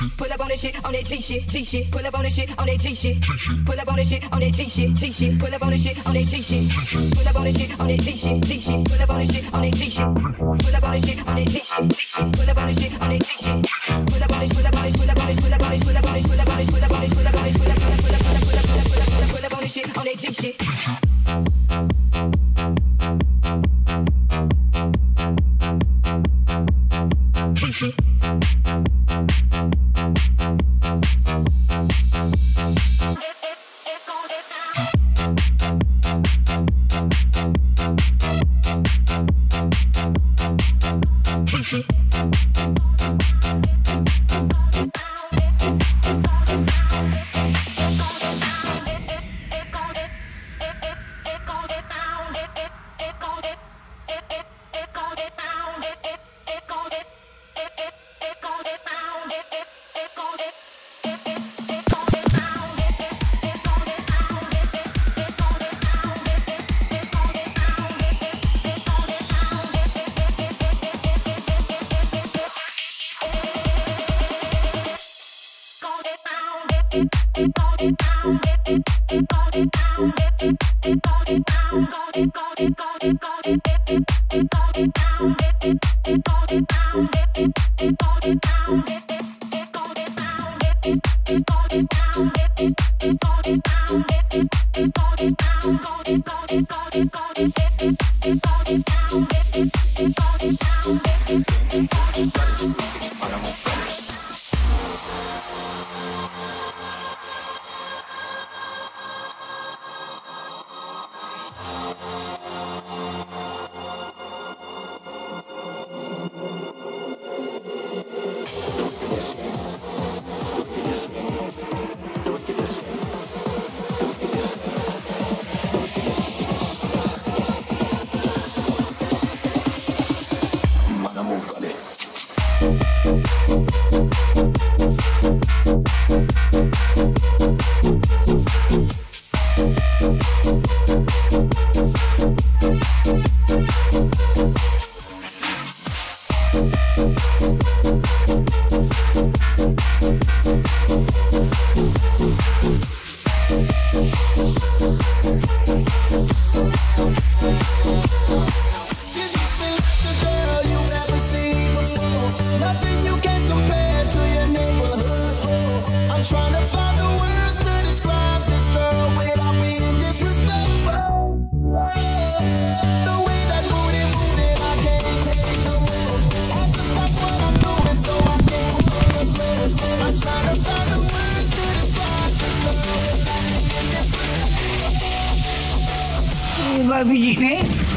shit. Pull up on this shit on that G shit, G shit. Pull up on this shit on that G shit. Pull up on this shit on that G shit, G shit. Pull up on this shit on that G shit. Pull up on this shit on that G shit, G shit. Pull up on this shit on that G shit. Pull up on this shit on that G shit, G shit. Pull up on this shit on that G shit. Pull up on this, pull up on this, pull up on this, pull up on this, pull up on this, pull up on this, pull up on this, pull up on this, pull up on this, pull up on this, pull up on this, pull up on this, pull up on this shit on that G shit. Party down, baby. Abhijit ने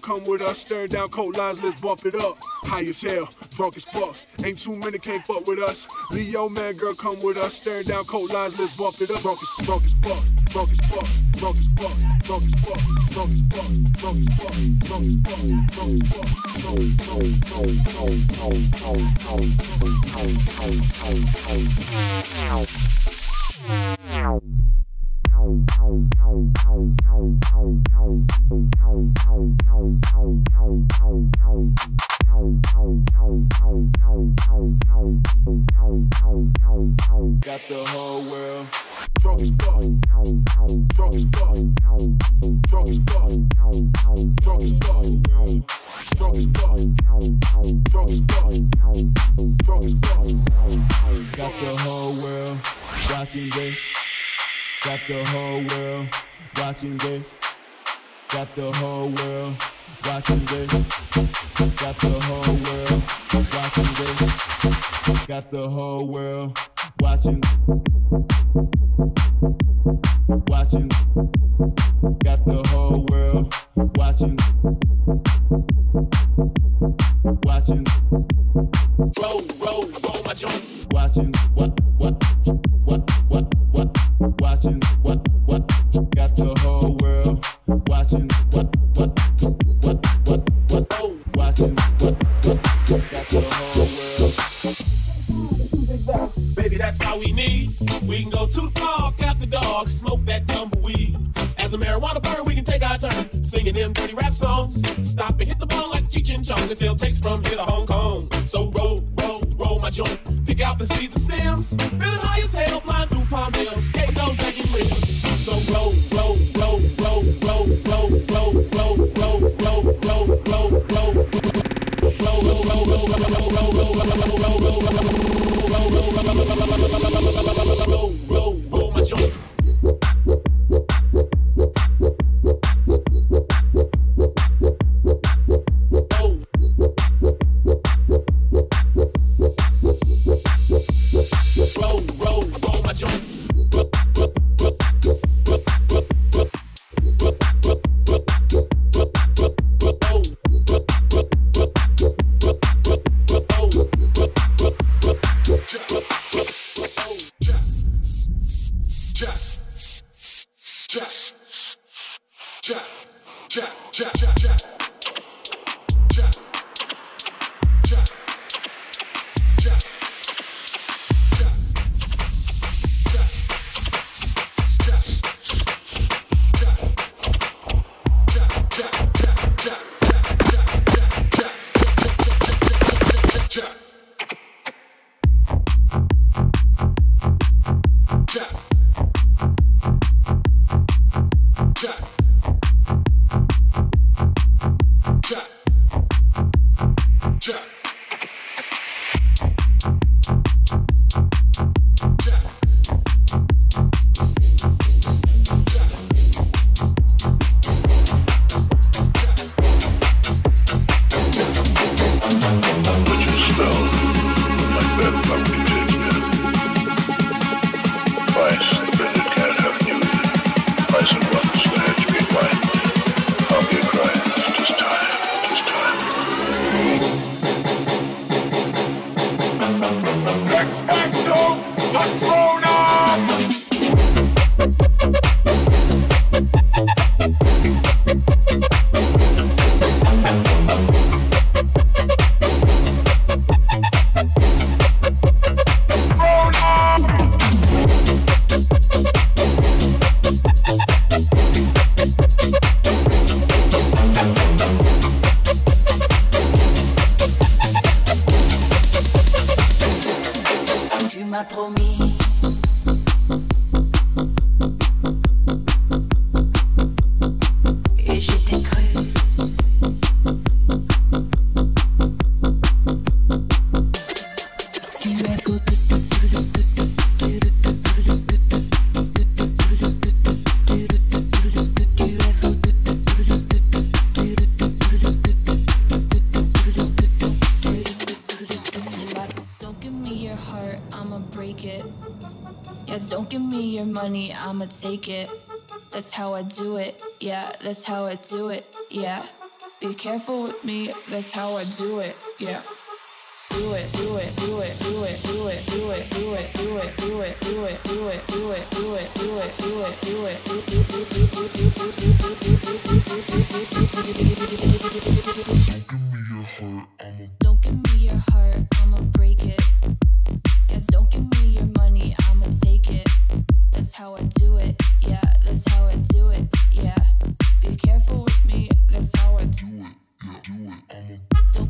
come with us. Staring down cold lines, let's bump it up. High as hell, drunk as fuck. Ain't too many can't fuck with us. Leo man, girl, come with us. Staring down cold lines, let's bump it up. Drunk as drunk as fuck, drunk as fuck, drunk as fuck, drunk as fuck, drunk as fuck, drunk as fuck, drunk as fuck, drunk as fuck, drunk as fuck, drunk as Got the whole world. watching this. Got the whole world watching this. Got the whole world watching this. Got the whole world watching this. Got the whole world watching. Watching. Got the whole world watching. Give me your money, I'ma take it. That's how I do it. Yeah, that's how I do it. Yeah. Be careful with me, that's how I do it. Yeah. Do it, do it, do it, do it, do it, do it, do it, do it, do it, do it, do it, do it, do it, do it, do it, do it, do it. Don't give me your heart, I'ma break it. Yeah, don't give me your money, I'ma take it. That's how I do it. Yeah, that's how I do it. Yeah. Be careful with me, that's how I do it. Don't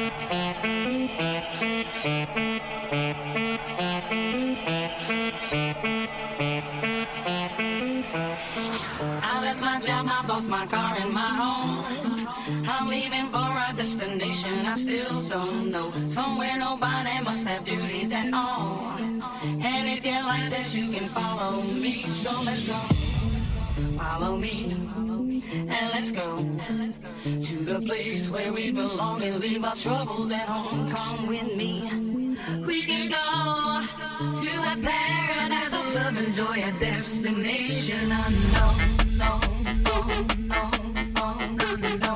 my car, and my home. I'm leaving for a destination I still don't know. Somewhere nobody must have duties at all. And if you like this, you can follow me. So let's go. Follow me. And let's go to the place where we belong and leave our troubles at home. Come with me. We can go to a paradise of love and joy, a destination unknown. No, no, no, no, no, no, no,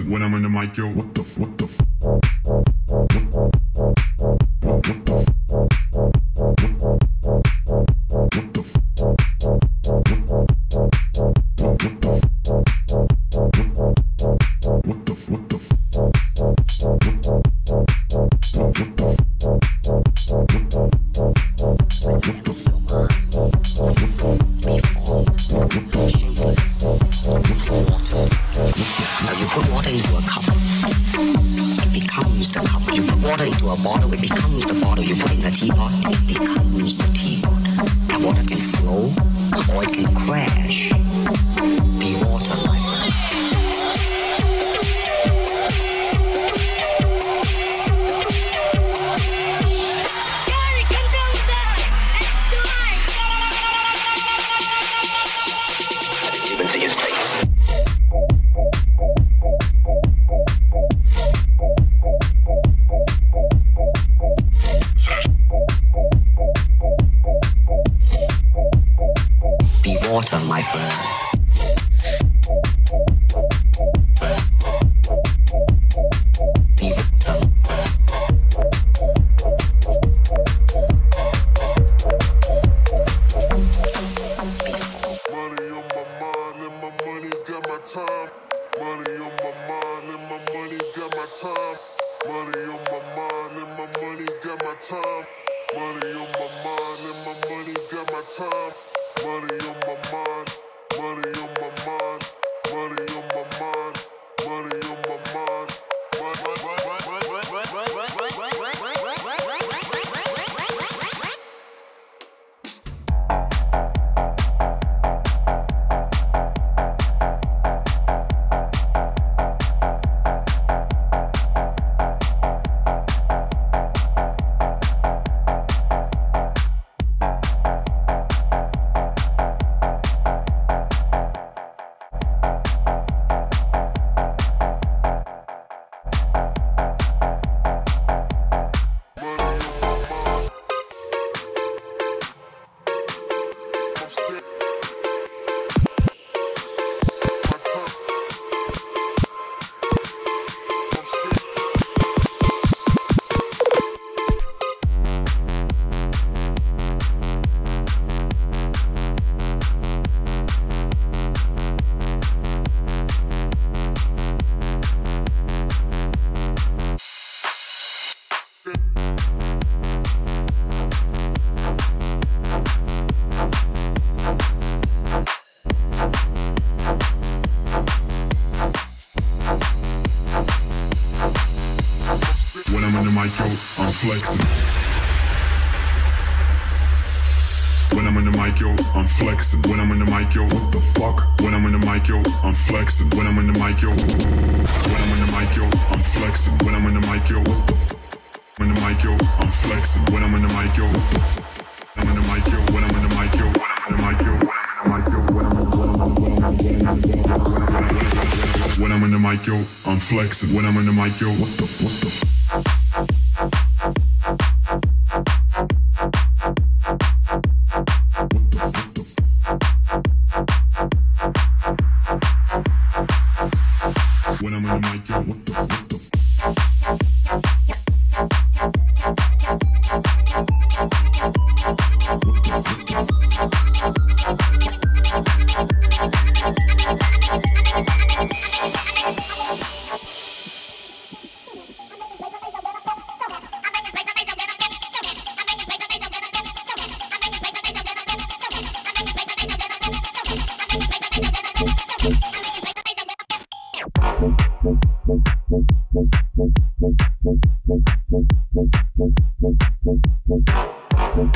When I'm in the mic, yo. What the, f what the, under my coat, I'm flexing. When I'm in the mic, yo, I'm flexing. When I'm in the mic, yo, what the fuck? When I'm in the mic, yo, I'm flexing. When I'm in the mic, yo, when I'm in the mic, yo, I'm flexing. When I'm in the mic, yo, what the fuck? When the mic, yo, I'm flexing. When I'm in the mic, yo, what the fuck? I'm in the mic, yo, when I'm in the mic, yo, when I'm in the mic, yo, when I'm in the mic, yo, when I'm in the mic, yo, I'm flexing. When I'm in the mic, yo, what the What the?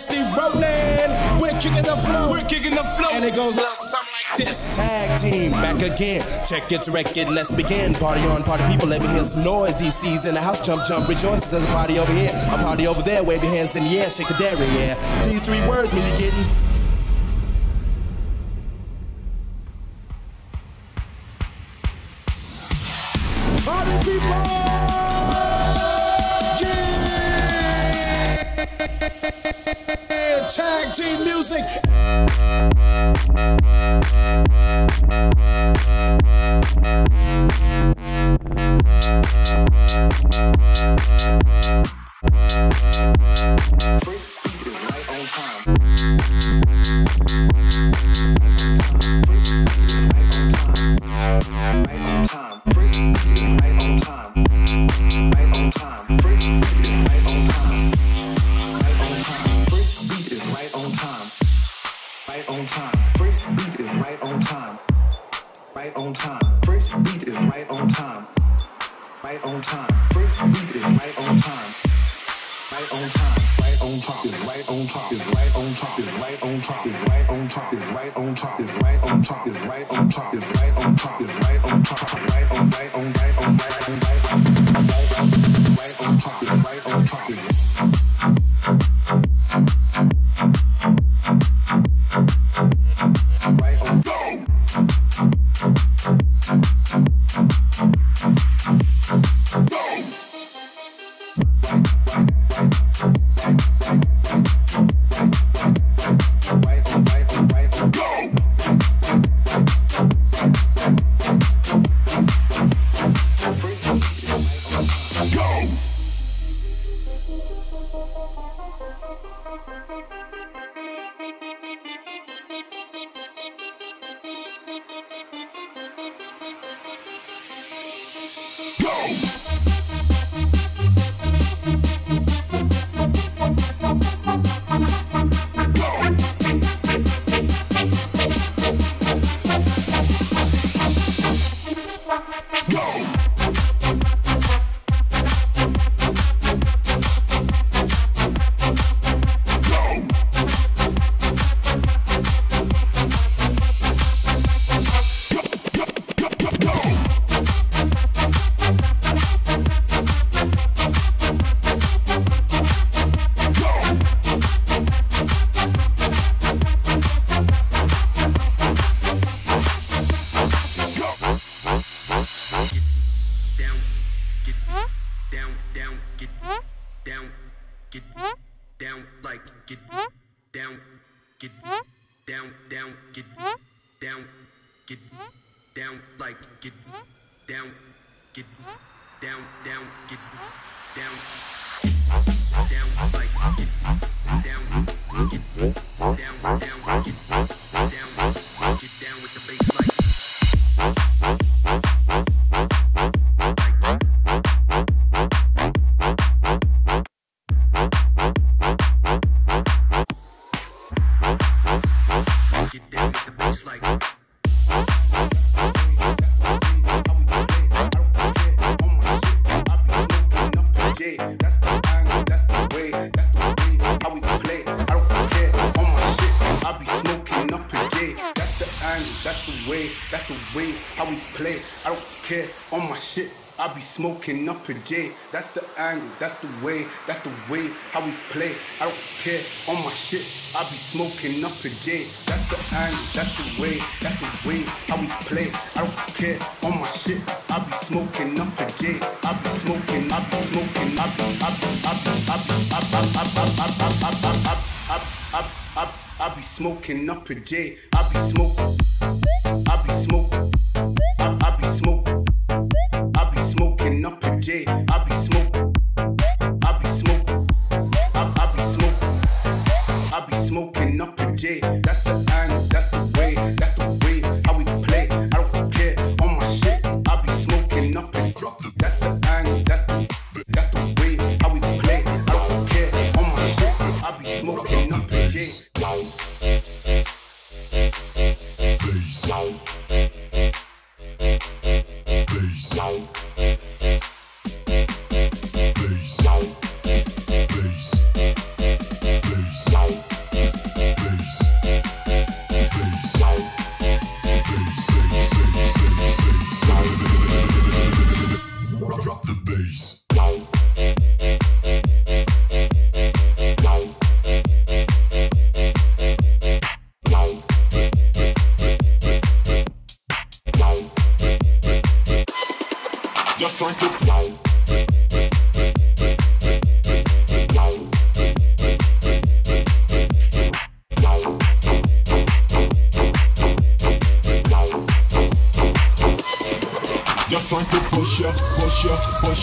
Steve Rowland. We're kicking the flow. We're kicking the flow. And it goes a little something like this. Tag team back again. Check its it. Let's begin. Party on, party people. Let me hear some noise. DC's in the house. Jump, jump, rejoice! There's a party over here, a party over there. Wave your hands in the air. Shake the dairy, yeah. These three words mean you're getting. First beat is right on time. Smoking up a J. That's the angle, that's the way, that's the way how we play. I don't care on my shit. I be smoking up a J. That's the angle, that's the way, that's the way how we play. I don't care on my shit. I be smoking up a J. I be smoking, I be smoking, I be, I be, I be, I be, I be, I be, I be, I be, I be, I be, I be, I be smoking up a J. I be smoke, I be smoke, not PG. Peace.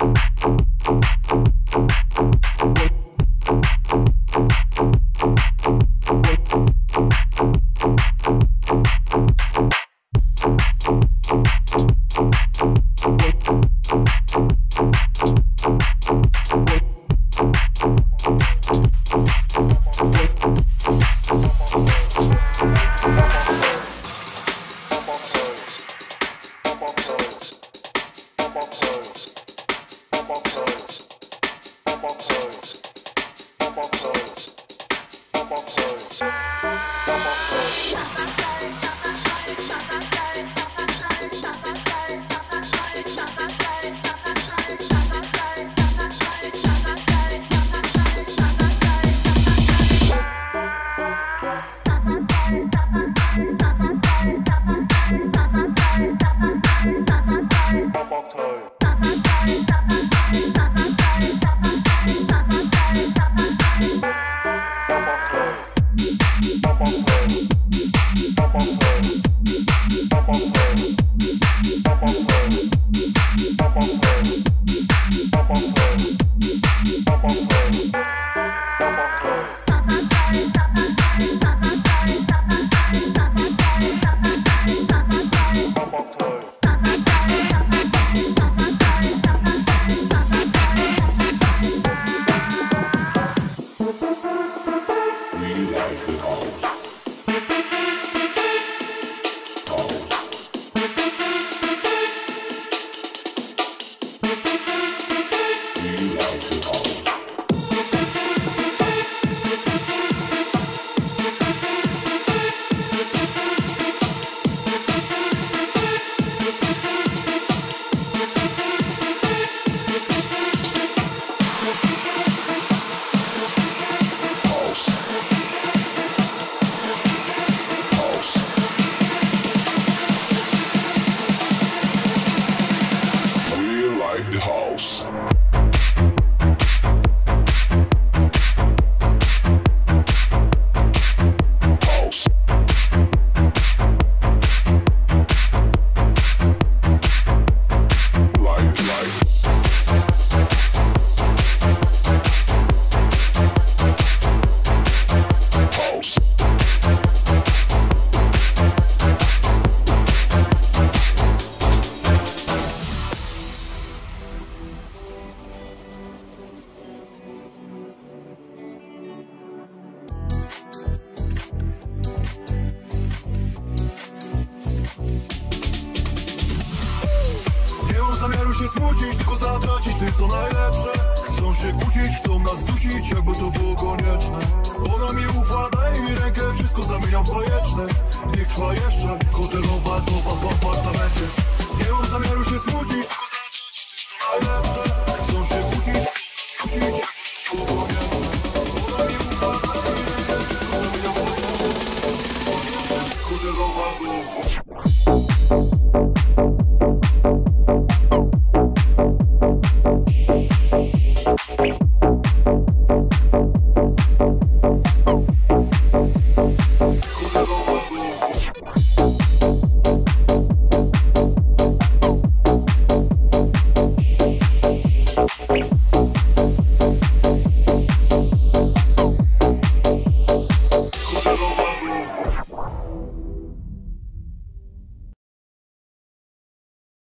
Thank you.